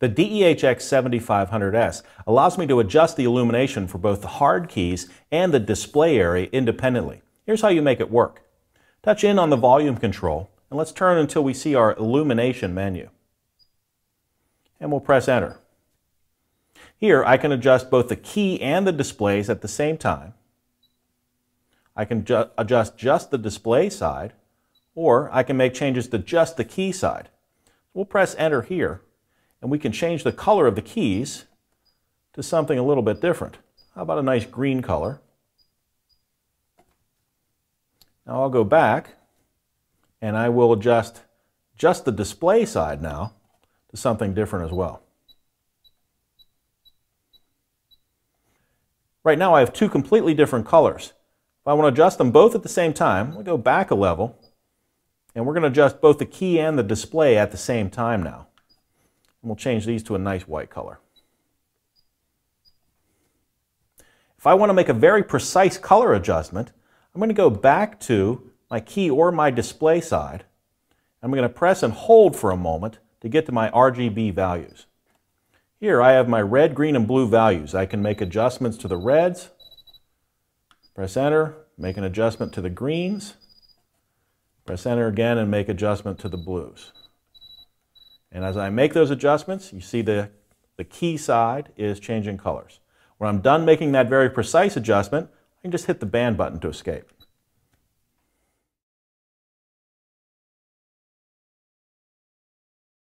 The DEH-X7500S allows me to adjust the illumination for both the hard keys and the display area independently. Here's how you make it work. Touch in on the volume control and let's turn until we see our illumination menu. And we'll press enter. Here I can adjust both the key and the displays at the same time. I can ju adjust just the display side or I can make changes to just the key side. We'll press enter here and we can change the color of the keys to something a little bit different. How about a nice green color? Now I'll go back and I will adjust just the display side now to something different as well. Right now I have two completely different colors. If I want to adjust them both at the same time, we'll go back a level and we're going to adjust both the key and the display at the same time now. And we'll change these to a nice white color. If I want to make a very precise color adjustment, I'm going to go back to my key or my display side. I'm going to press and hold for a moment to get to my RGB values. Here I have my red, green, and blue values. I can make adjustments to the reds, press enter, make an adjustment to the greens, press enter again and make adjustment to the blues. And as I make those adjustments, you see the, the key side is changing colors. When I'm done making that very precise adjustment, I can just hit the band button to escape.